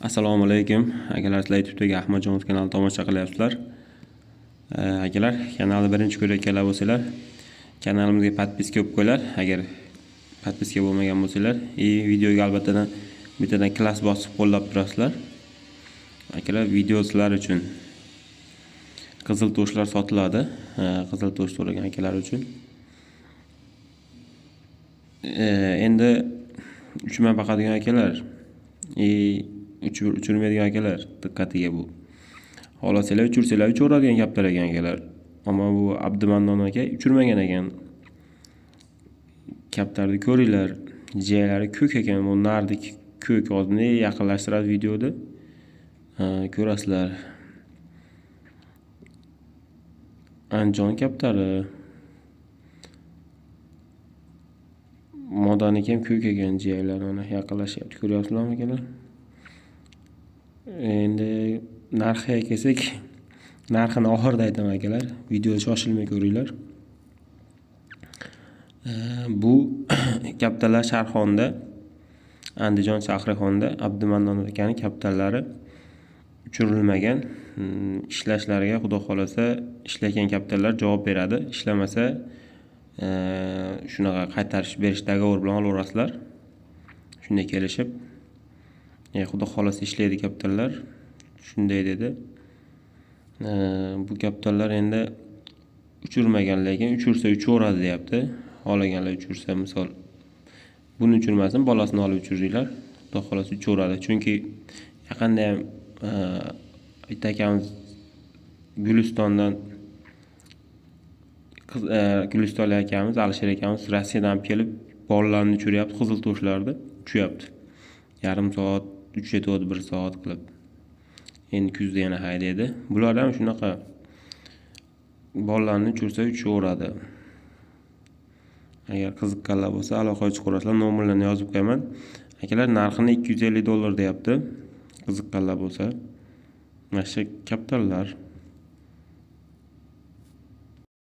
assalomu alaykum akalar sizlar youtubedagi ahmadjonov kanalini tomosha qilyapsizlar. Akalar kanalni birinchi ko'rayotganlar bo'lsanglar kanalimizga подписка qilib qo'yinglar. Agar подписка bo'lmagan bo'lsanglar и videoga albatta bittadan klass bosib qo'llab turasizlar. Akalar video sizlar uchun qizil toshlar sotiladi. Qizil tosh so'ragan akalar uchun. Endi uchma boqadigan akalar и uchirmaydigan akalar diqqatiga bu. Xohlasanglar uchirsanglar uchaveradigan gaplar ekan akalar ammo bu abdumannon aka uchirmagan ekan. Kaptarni ko'ringlar jiyaklari ko'k ekan bu nardi ko'k hozir yaqinlashtiradi videoda. Ko'rasizlar. Andijon kaptari modaniki ham ko'k ekan jiyaklari mana yaqinlashyapti ko'ryapsizlarmi akalar endi narxiga kelsak narxini oxirida aytaman akalar videoni shoshilmay ko'ringlar. Bu kaptarlar sharxonda andijon shahrixonda abdumannon akani kaptarlari uchirilmagan hmm, ishlashlariga xudo xohlasa ishlagan kaptarlar javob beradi. Ishlamasa shunaqa qaytarish berish договор bilan olaverasizlar. Shunday kelishib xudo xohlasa ishlaydi kaptarlar shunday dedi. Bu kaptarlar endi uchirmagan lekin uchirsa uchaveradi deyapti. Xohlaganlar uchirsa misol buni uchirmasin bolasini olib uchiringlar xudo xohlasa uchaveradi chunki yaqinda ham e, bitta akamiz gulistondan e, gulistonlik akamiz alisher akamiz rossiyadan olib kelib bolalarini uchiryapti qizil toshlarni uchyapti. Yarim soat uchaveradi bir soat qilib. Endi kuzda yana haydaydi bular ham shunaqa bolalarni uchirsa uchaveradi. Agar qiziqqanlar bo'lsa aloqa chuqurasizlar nomerlarini yozib qo'yaman. Akalar narxini ikki yuz ellik dollar deyapti. Qiziqqanlar bo'lsa mana shu kaptarlar